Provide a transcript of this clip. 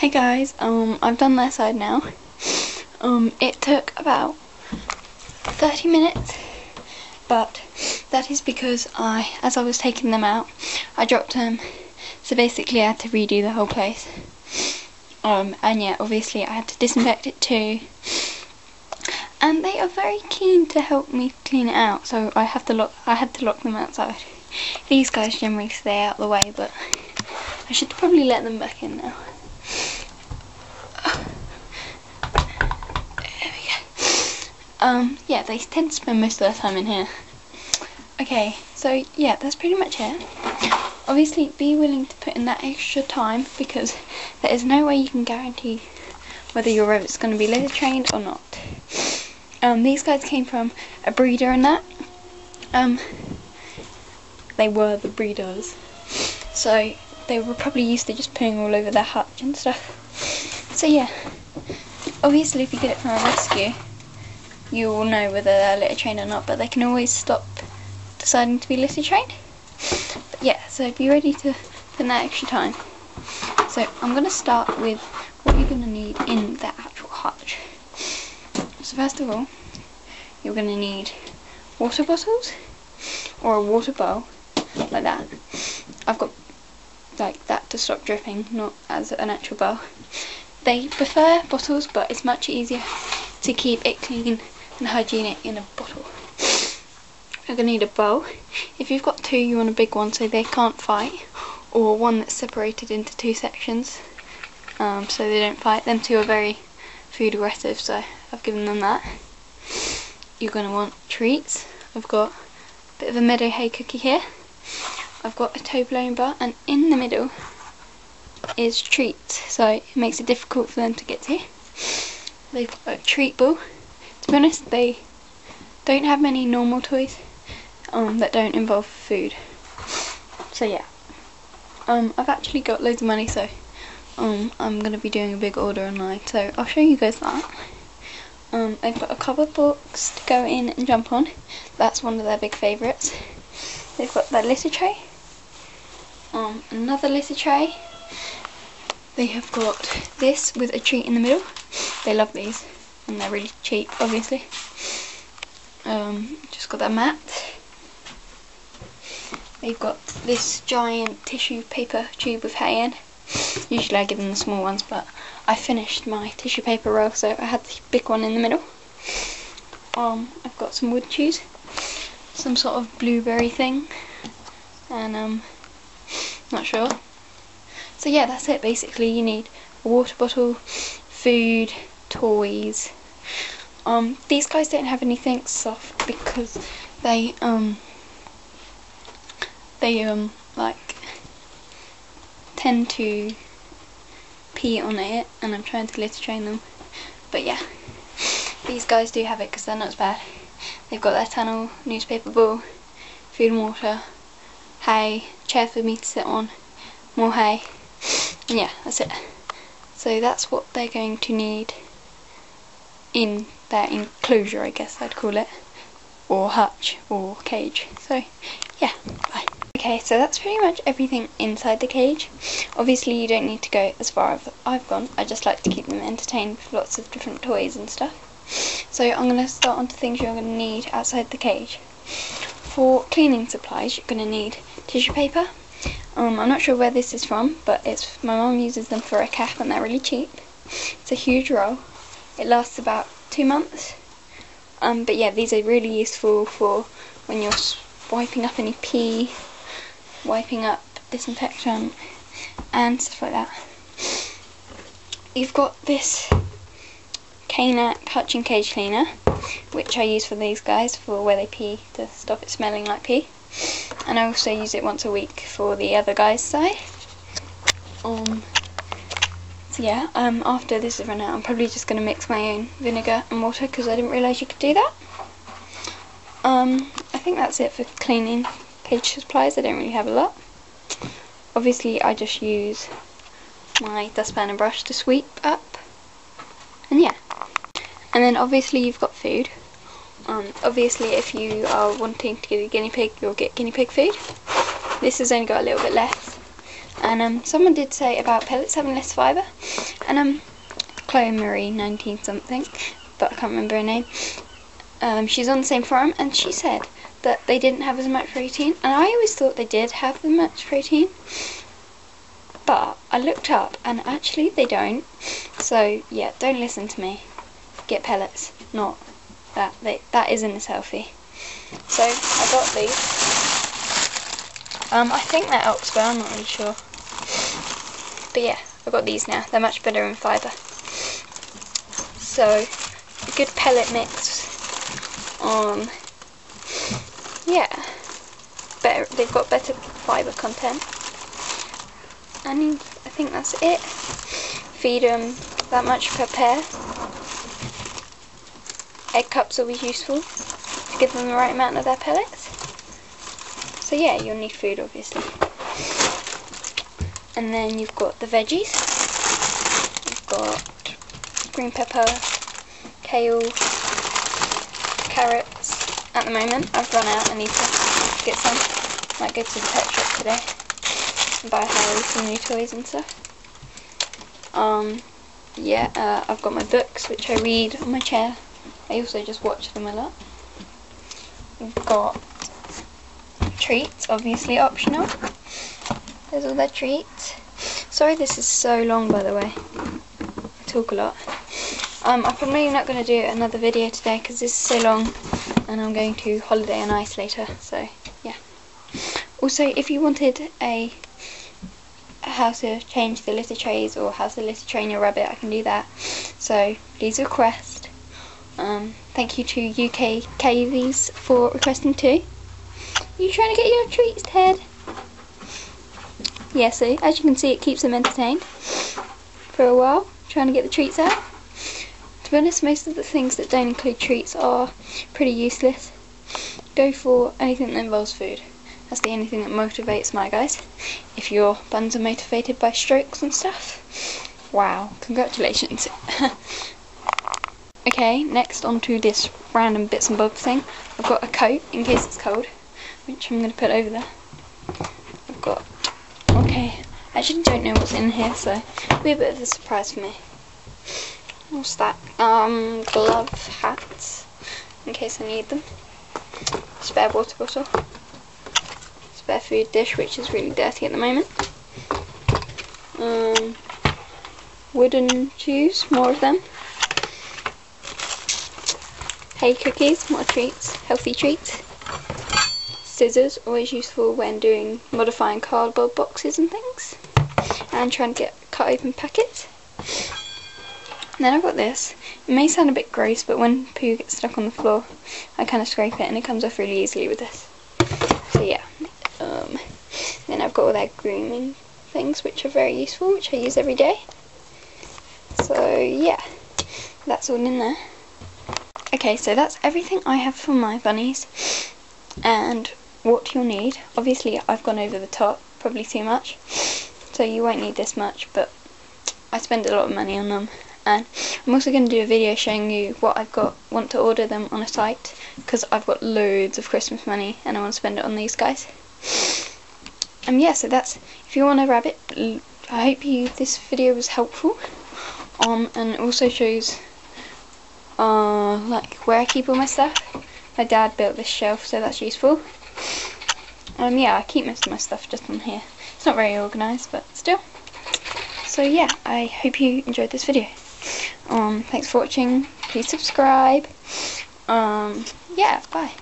Hey guys, um, I've done their side now. Um, it took about 30 minutes, but that is because I, as I was taking them out, I dropped them, so basically I had to redo the whole place. Um, and yeah, obviously I had to disinfect it too. And they are very keen to help me clean it out, so I have to lock. I had to lock them outside. These guys generally stay out of the way, but I should probably let them back in now. There we go. Um, yeah, they tend to spend most of their time in here. Okay, so yeah, that's pretty much it. Obviously, be willing to put in that extra time because there is no way you can guarantee whether your rabbit's going to be litter trained or not. Um, these guys came from a breeder and that. Um, they were the breeders. So they were probably used to just putting all over their hutch and stuff. So yeah, obviously if you get it from a rescue, you will know whether they're litter trained or not, but they can always stop deciding to be litter trained. But yeah, so be ready to in that extra time. So I'm going to start with what you're going to need in the actual hutch. So first of all, you're going to need water bottles or a water bowl like that. I've got like that to stop dripping, not as an actual bowl. They prefer bottles, but it's much easier to keep it clean and hygienic in a bottle. You're going to need a bowl. If you've got two, you want a big one so they can't fight, or one that's separated into two sections um, so they don't fight. Them two are very food aggressive, so I've given them that. You're going to want treats. I've got a bit of a meadow hay cookie here. I've got a Toblerone bar, and in the middle is treats, so it makes it difficult for them to get to. They've got a treat ball. Be honest, they don't have many normal toys um, that don't involve food. So yeah, um, I've actually got loads of money, so um, I'm going to be doing a big order online, so I'll show you guys that. Um, I've got a cupboard box to go in and jump on. That's one of their big favourites. They've got their litter tray. Um, another litter tray. They have got this with a treat in the middle. They love these, and they're really cheap, obviously. Um, just got their mat. They've got this giant tissue paper tube with hay in. Usually I give them the small ones, but I finished my tissue paper roll, so I had the big one in the middle. Um, I've got some wood chews, some sort of blueberry thing, and um, not sure. So yeah, that's it. Basically, you need a water bottle, food, toys. Um, these guys don't have anything soft because they um they um like tend to pee on it and I'm trying to litter train them. But yeah these guys do have it because they're not as bad. They've got their tunnel, newspaper ball, food and water hay, chair for me to sit on more hay. And yeah that's it. So that's what they're going to need in their enclosure I guess I'd call it or hutch or cage so yeah bye Okay, so that's pretty much everything inside the cage. Obviously you don't need to go as far as I've gone. I just like to keep them entertained with lots of different toys and stuff. So I'm going to start on to things you're going to need outside the cage. For cleaning supplies, you're going to need tissue paper. Um, I'm not sure where this is from, but it's my mum uses them for a cap and they're really cheap. It's a huge roll. It lasts about two months. Um, but yeah, these are really useful for when you're wiping up any pee wiping up disinfectant and stuff like that. You've got this K-Nap Cage Cleaner, which I use for these guys for where they pee to stop it smelling like pee. And I also use it once a week for the other guy's side. Um, so yeah, um, after this is run out, I'm probably just going to mix my own vinegar and water because I didn't realise you could do that. Um, I think that's it for cleaning cage supplies. I don't really have a lot. Obviously, I just use my dustpan and brush to sweep up. And yeah. And then obviously you've got food. Um, obviously if you are wanting to get a guinea pig, you'll get guinea pig food. This has only got a little bit left. And um, someone did say about pellets having less fibre. And um, Chloe Marie, 19 something, but I can't remember her name. Um, she's on the same forum, and she said that they didn't have as much protein. And I always thought they did have as much protein. But I looked up, and actually they don't. So yeah, don't listen to me. Get pellets, not that. They, that isn't as healthy. So I got these. Um, I think they're Oxbow, I'm not really sure. But yeah, I've got these now. They're much better in fibre. So, a good pellet mix. Um, yeah, better. They've got better fibre content. And I think that's it. Feed them that much per pair. Egg cups will be useful to give them the right amount of their pellets. So yeah, you'll need food obviously. And then you've got the veggies. You've got green pepper, kale, carrots. At the moment, I've run out. I need to get some. Might go to the pet shop today and buy Harry some new toys and stuff. Um, yeah, uh, I've got my books which I read on my chair. I also just watch them a lot. We've got treats, obviously optional. There's all their treats. Sorry this is so long by the way. I talk a lot. Um, I'm probably not going to do another video today because this is so long and I'm going to holiday on ice later, so yeah. Also, if you wanted a how to change the litter trays or how to litter train your rabbit, I can do that. So please request. Um, thank you to UK Cavies for requesting too. You trying to get your treats, Ted? Yeah, as you can see, it keeps them entertained for a while, trying to get the treats out. To be honest, most of the things that don't include treats are pretty useless. Go for anything that involves food. That's the only thing that motivates my guys. If your buns are motivated by strokes and stuff, wow, congratulations. okay, next onto this random bits and bobs thing. I've got a coat in case it's cold which I'm going to put over there. I've got, okay, I actually don't know what's in here, so it'll be a bit of a surprise for me. What's that? Um, glove hats, in case I need them. Spare water bottle. Spare food dish, which is really dirty at the moment. Um, wooden chews, more of them. Hay cookies, more treats, healthy treats. Scissors, always useful when doing modifying cardboard boxes and things. And trying to get cut open packets. Then I've got this. It may sound a bit gross, but when poo gets stuck on the floor, I kind of scrape it and it comes off really easily with this. So yeah. Um, then I've got all their grooming things, which are very useful, which I use every day. So yeah, that's all in there. Okay, so that's everything I have for my bunnies. And what you'll need. Obviously I've gone over the top, probably too much, so you won't need this much, but I spend a lot of money on them. And I'm also going to do a video showing you what I've got, want to order them on a site, because I've got loads of Christmas money and I want to spend it on these guys. And um, yeah, so that's, if you want a rabbit, I hope you this video was helpful. Um, and also shows, uh, like where I keep all my stuff. My dad built this shelf, so that's useful. Um, yeah, I keep most of my stuff just on here. It's not very organised, but still. So yeah, I hope you enjoyed this video. Um, thanks for watching. Please subscribe. Um, yeah, bye.